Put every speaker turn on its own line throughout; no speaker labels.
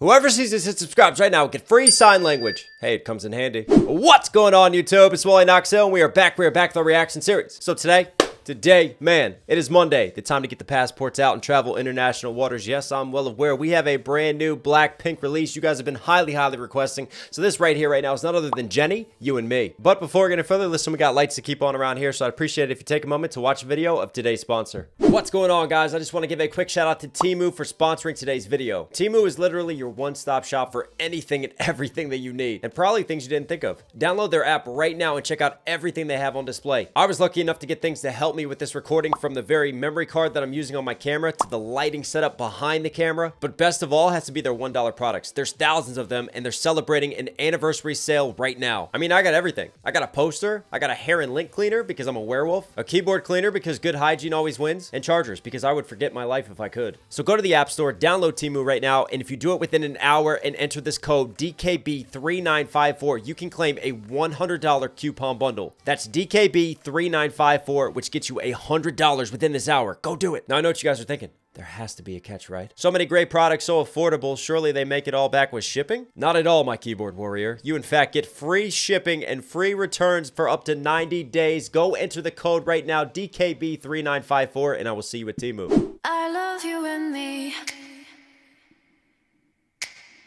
Whoever sees this and subscribes right now will get free sign language. Hey, it comes in handy. What's going on, YouTube? It's Wally Knox Hill, and we are back. We are back with our reaction series. So today, Today, man, it is Monday. The time to get the passports out and travel international waters. Yes, I'm well aware. We have a brand new Blackpink release. You guys have been highly, highly requesting. So this right here, right now, is none other than Jennie, you and me. But before we get any further, listen, we got lights to keep on around here. So I'd appreciate it if you take a moment to watch a video of today's sponsor. What's going on, guys? I just want to give a quick shout out to Temu for sponsoring today's video. Temu is literally your one-stop shop for anything and everything that you need, and probably things you didn't think of. Download their app right now and check out everything they have on display. I was lucky enough to get things to help me with this recording from the very memory card that I'm using on my camera to the lighting setup behind the camera. But best of all has to be their $1 products. There's thousands of them and they're celebrating an anniversary sale right now. I mean, I got everything. I got a poster, I got a hair and lint cleaner because I'm a werewolf, a keyboard cleaner because good hygiene always wins, and chargers because I would forget my life if I could. So go to the App Store, download Temu right now, and if you do it within an hour and enter this code DKB3954, you can claim a $100 coupon bundle. That's DKB3954, which gets you a $100 $100 within this hour. Go do it. Now, I know what you guys are thinking. There has to be a catch, right? So many great products, so affordable. Surely they make it all back with shipping? Not at all, my keyboard warrior. You, in fact, get free shipping and free returns for up to 90 days. Go enter the code right now, DKB3954, and I will see you at Temu. I love you and me.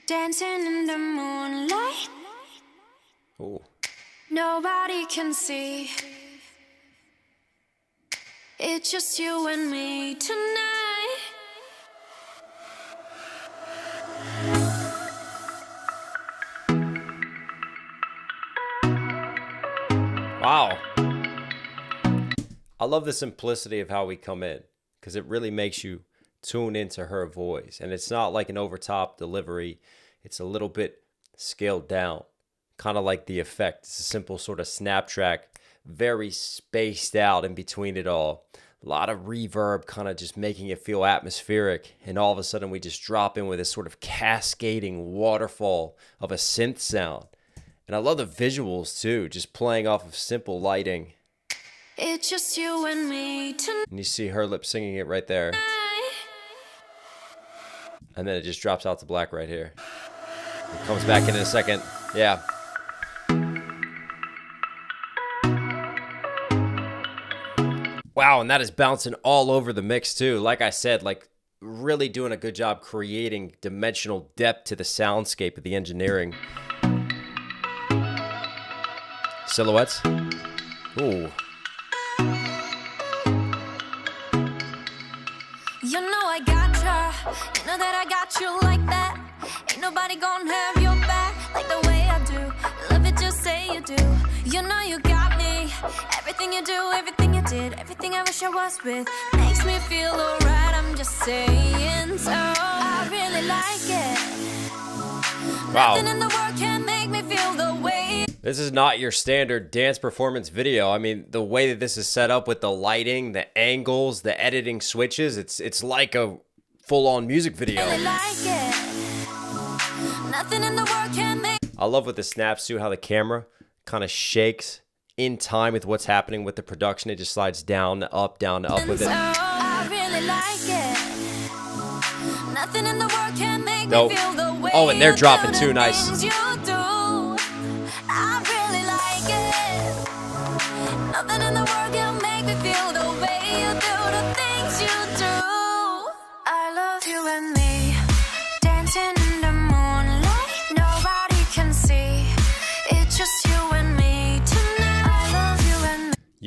Dancing in the moonlight. Oh. Nobody can see. It's just you and me tonight. Wow. I love the simplicity of how we come in because it really makes you tune into her voice. And it's not like an overtop delivery, it's a little bit scaled down, kind of like the effect. It's a simple sort of snap track very spaced out in between it all. A lot of reverb kind of just making it feel atmospheric. And all of a sudden, we just drop in with this sort of cascading waterfall of a synth sound. And I love the visuals too, just playing off of simple lighting. It's just you and me tonight. And you see her lip singing it right there. And then it just drops out to black right here. It comes back in, in a second. Yeah. Wow, and that is bouncing all over the mix too. Like I said, like really doing a good job creating dimensional depth to the soundscape of the engineering. Silhouettes. Ooh. You know I gotcha. You know that I got you like that. Ain't nobody gonna have your back like the way I do. Love it, just say you do. You know you got me. Everything you do, everything you did, everything I wish I was with makes me feel alright. I'm just saying so. I really like it. Wow. Nothing in the world can make me feel the way. This is not your standard dance performance video. I mean, the way that this is set up with the lighting, the angles, the editing switches, it's it's like a full-on music video. Really like I love with the snaps too, how the camera kind of shakes in time with what's happening with the production. It just slides down, up, down, up with it. nope. Oh, and they're dropping too. Nice.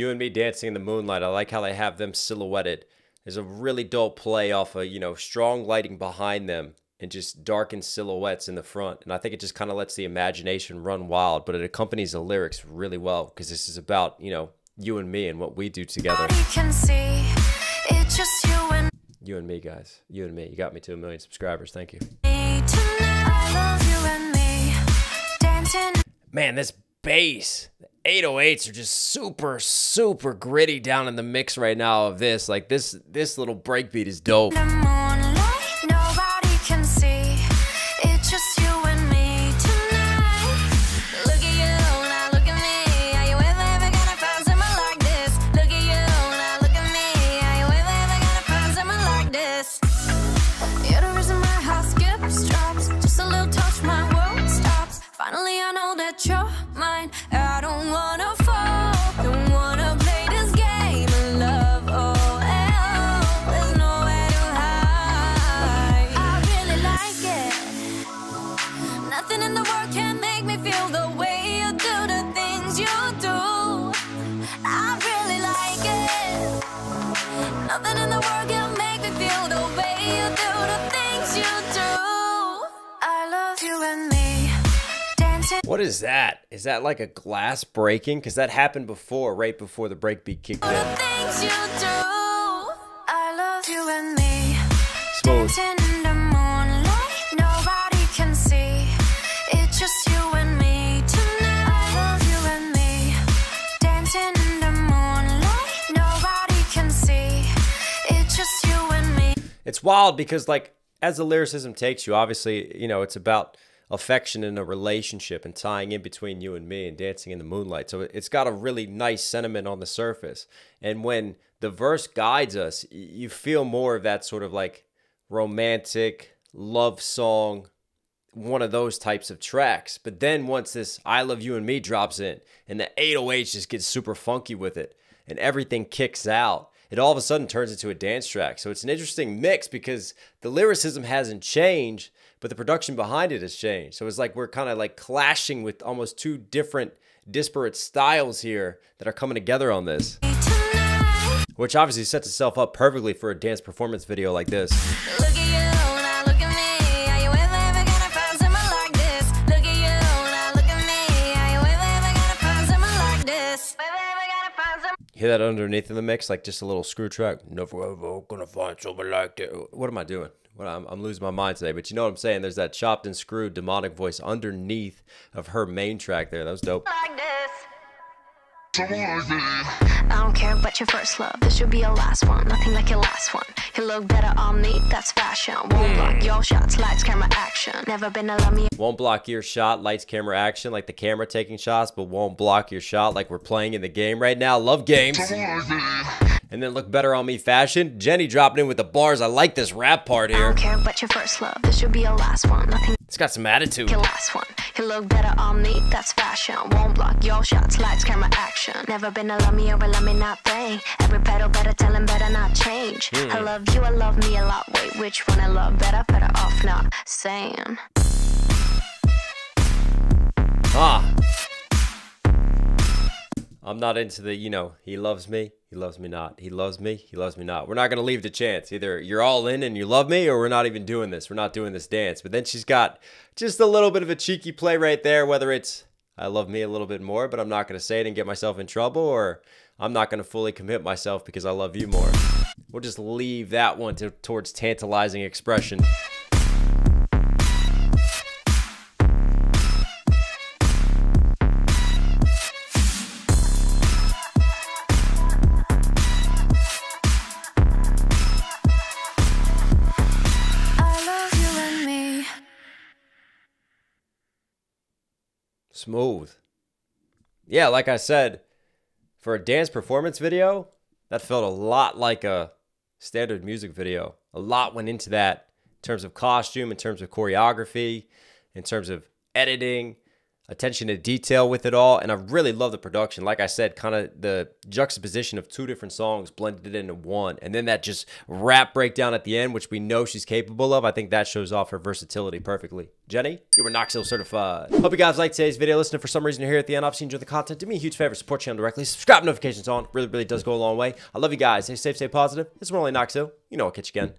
You and me dancing in the moonlight. I like how they have them silhouetted. There's a really dope play off of, you know, strong lighting behind them and just darkened silhouettes in the front. And I think it just kind of lets the imagination run wild, but it accompanies the lyrics really well because this is about, you know, you and me and what we do together. You and, you and me, guys. You and me. You got me to a million subscribers. Thank you. Man, this bass. 808s are just super, super gritty down in the mix right now of this. Like this, this little breakbeat is dope. What is that? Is that like a glass breaking? Because that happened before, right before the breakbeat kicked
The
in.
things you do. I love you and me
Smooth.
dancing in the moonlight. Nobody can see. It's just you and me tonight. I love you and me dancing in the moonlight. Nobody can see. It's just you and me.
It's wild because, like, as the lyricism takes you, obviously, you know, it's about affection in a relationship and tying in between you and me and dancing in the moonlight. So it's got a really nice sentiment on the surface. And when the verse guides us, you feel more of that sort of like romantic love song, one of those types of tracks. But then once this I Love You and Me drops in and the 808 just gets super funky with it and everything kicks out, it all of a sudden turns into a dance track. So it's an interesting mix because the lyricism hasn't changed, but the production behind it has changed. So it's like we're kind of like clashing with almost two different disparate styles here that are coming together on this,
Tonight,
which obviously sets itself up perfectly for a dance performance video like this. Hear that underneath in the mix, like just a little screw track. Never ever gonna find someone like that. What am I doing? What I'm, I'm losing my mind today, but you know what I'm saying. There's that chopped and screwed demonic voice underneath of her main track there. That was dope.
I don't care about your first love. This should be your last one. Nothing like your last one. You look better on me. That's fashion. Won't hmm. block your shots. Lights, camera, action. Never been a love me.
Won't block your shot, lights, camera, action, like the camera taking shots, but won't block your shot like we're playing in the game right now. Love games. And then look better on me fashion. Jennie dropping in with the bars. I like this rap part here.
I don't care about your first love. This should be your last one. Nothing
It's got some attitude.
your last one. You look better on me. That's fashion. Won't block your shots. Lights, camera, action. Never been a love me or a love me not thing. Every petal better tell him better not change. I love you. I love me a lot. Wait, which one I love better? Better off not saying.
Ah. I'm not into the, you know, he loves me, he loves me not. He loves me, he loves me not. We're not going to leave the chance. Either you're all in and you love me, or we're not even doing this. We're not doing this dance. But then she's got just a little bit of a cheeky play right there, whether it's I love me a little bit more, but I'm not going to say it and get myself in trouble, or I'm not going to fully commit myself because I love you more. We'll just leave that one to, towards tantalizing expression. Smooth. Yeah, like I said, for a dance performance video, that felt a lot like a standard music video. A lot went into that in terms of costume, in terms of choreography, in terms of editing, attention to detail with it all. And I really love the production. Like I said, kind of the juxtaposition of two different songs blended it into one. And then that just rap breakdown at the end, which we know she's capable of. I think that shows off her versatility perfectly. Jennie, you were Knox Hill certified. Hope you guys liked today's video. Listen, if for some reason you're here at the end, obviously enjoy the content. Do me a huge favor, support channel directly. Subscribe, notifications on. Really, really does go a long way. I love you guys. Stay safe, stay positive. This is Morley Knox Hill. You know I'll catch you again